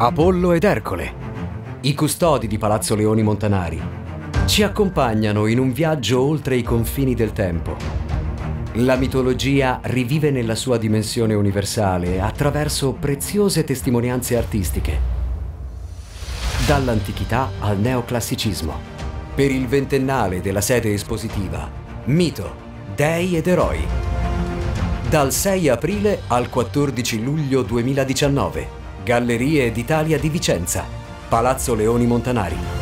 Apollo ed Ercole, i custodi di Palazzo Leoni Montanari, ci accompagnano in un viaggio oltre i confini del tempo. La mitologia rivive nella sua dimensione universale attraverso preziose testimonianze artistiche. Dall'antichità al neoclassicismo. Per il ventennale della sede espositiva, mito, dei ed eroi. Dal 6 aprile al 14 luglio 2019. Gallerie d'Italia di Vicenza. Palazzo Leoni Montanari.